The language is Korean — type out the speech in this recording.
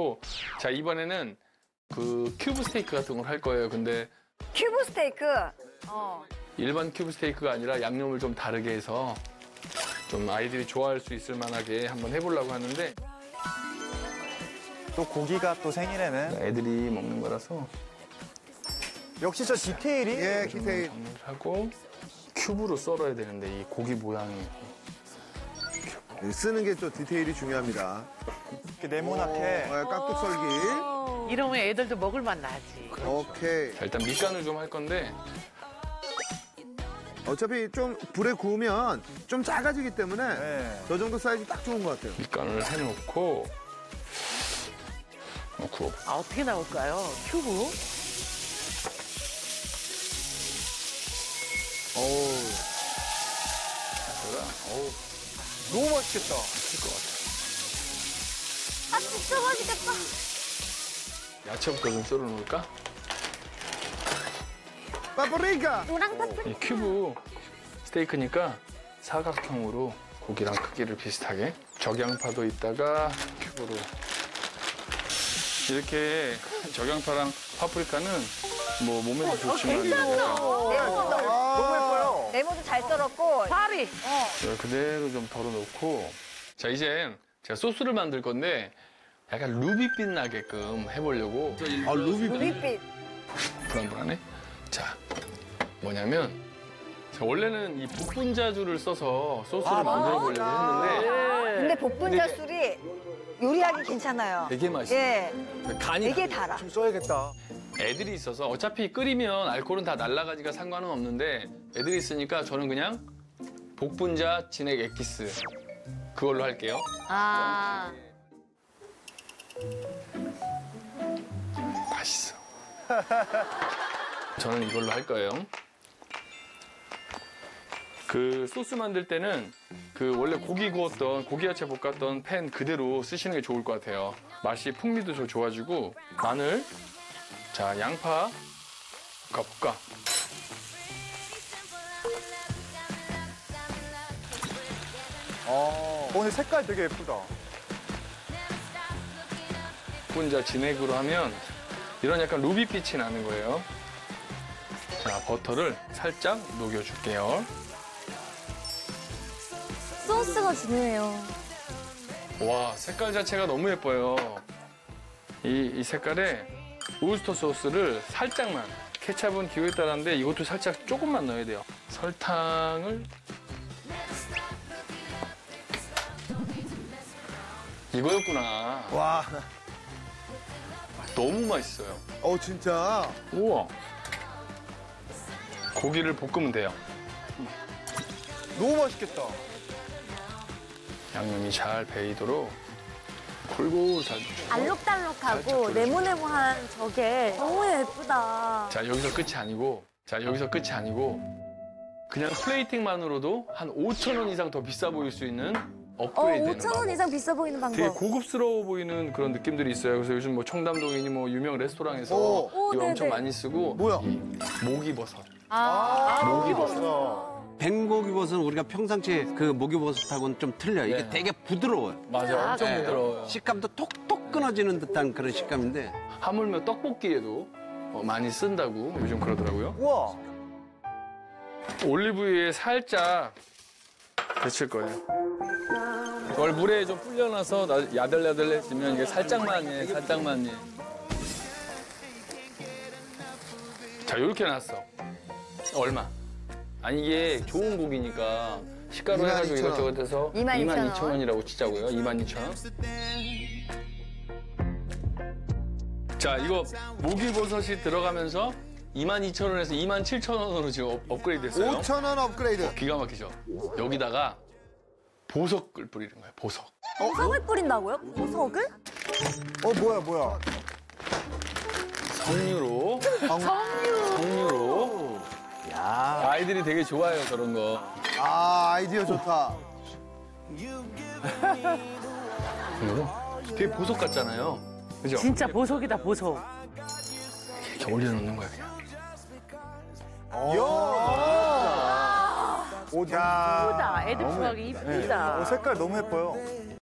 넣고 자 이번에는 그 큐브 스테이크 같은 걸 할 거예요. 근데 큐브 스테이크. 어. 일반 큐브 스테이크가 아니라 양념을 좀 다르게 해서 좀 아이들이 좋아할 수 있을 만하게 한번 해보려고 하는데 또 고기가 또 생일에는 애들이 먹는 거라서 역시 저 디테일이 예, 디테일. 정리를 하고 큐브로 썰어야 되는데 이 고기 모양이 쓰는 게 또 디테일이 중요합니다. 이렇게 네모나게 네, 깍둑 썰기. 이러면 애들도 먹을 맛 나지. 오케이. 자 일단 밑간을 좀 할 건데 어차피 좀 불에 구우면 좀 작아지기 때문에 네. 저 정도 사이즈 딱 좋은 것 같아요. 밑간을 해놓고 넣고 아, 어떻게 나올까요? 큐브? 어우. 어우 너무 맛있겠다. 맛있을 것 같아. 아, 진짜 맛있겠다. 야채부터 좀 썰어 놓을까? 파프리카! 노랑 파프리. 이 큐브 스테이크니까 사각형으로 고기랑 크기를 비슷하게 적양파도 있다가 큐브로 이렇게 적양파랑 파프리카는 뭐 몸에도 좋지만 레몬도, 너무 레몬도 잘 썰었고. 파리! 이걸 그대로 좀 덜어놓고 자 이제 제가 소스를 만들 건데 약간 루비빛 나게끔 해보려고 아, 루비. 루비빛. 불안불안해? 자 뭐냐면 자, 원래는 이 복분자주를 써서 소스를 만들어 보려고 했는데 근데 복분자 술이 요리하기 괜찮아요. 되게 맛있어 예. 간이 되게 달아. 좀 써야겠다. 애들이 있어서 어차피 끓이면 알코올은 다 날라가니까 상관은 없는데 애들이 있으니까 저는 그냥 복분자 진액 엑기스 그걸로 할게요. 아. 맛있어. 저는 이걸로 할 거예요. 그 소스 만들 때는 그 원래 고기 구웠던 고기 야채 볶았던 팬 그대로 쓰시는 게 좋을 것 같아요. 맛이 풍미도 더 좋아지고 마늘, 자 양파, 볶아 볶아. 어, 오늘 색깔 되게 예쁘다. 분자 진액으로 하면 이런 약간 루비빛이 나는 거예요. 자 버터를 살짝 녹여줄게요. 소스가 중요해요. 와 색깔 자체가 너무 예뻐요. 이, 이 색깔에 우스터 소스를 살짝만 케찹은 기호에 따랐는데 이것도 살짝 조금만 넣어야 돼요. 설탕을 이거였구나. 와. 너무 맛있어요. 어, 진짜. 우와. 고기를 볶으면 돼요. 너무 맛있겠다. 양념이 잘 배이도록 골고루 잘. 좀. 알록달록하고 네모네모한 저게 너무 예쁘다. 자 여기서 끝이 아니고 자 여기서 끝이 아니고 그냥 plating만으로도 한 5천 원 이상 더 비싸 보일 수 있는 어, 업그레이드 5천 원 이상 비싸 보이는 되게 방법. 고급스러워 보이는 그런 느낌들이 있어요. 그래서 요즘 뭐 청담동이니 뭐 유명 레스토랑에서 오. 오, 이거 네네. 엄청 많이 쓰고 뭐야? 이 모기버섯. 아, 모기버섯. 뱅고기버섯은 우리가 평상시에 그 목이버섯하고는 좀 틀려요. 이게 네. 되게 부드러워요. 맞아, 엄청 네. 부드러워요. 식감도 톡톡 끊어지는 듯한 그런 식감인데 하물며 떡볶이에도 어, 많이 쓴다고 요즘 그러더라고요. 우와. 올리브유에 살짝 데칠 거예요. 그걸 물에 좀 불려놔서 나- 야들야들해지면 이게 살짝만 해, 살짝만 해. 자, 이렇게 놨어. 얼마? 아니, 이게 좋은 고기니까 시가로 해가지고 22,000원. 이것저것 해서 22,000원. 22,000원이라고 치자고요. 22,000원. 자, 이거 목이버섯이 들어가면서 22,000원에서 27,000원으로 지금 업- 업그레이드 됐어요. 5,000원 업그레이드. 기가 막히죠. 여기다가 보석을 뿌리는 거예요. 보석. 보석을 뿌린다고요? 보석을? 어, 뭐야, 뭐야. 석류로. 석류. 아이들이 되게 좋아해요 저런 거. 아, 아이디어 좋다. 이거 되게 보석 같잖아요. 그죠? 진짜 보석이다, 보석. 이렇게 올려놓는 거야 그냥. 오, 야. 이쁘다. 애들 좋아하기 네. 이쁘다. 어, 색깔 너무 예뻐요.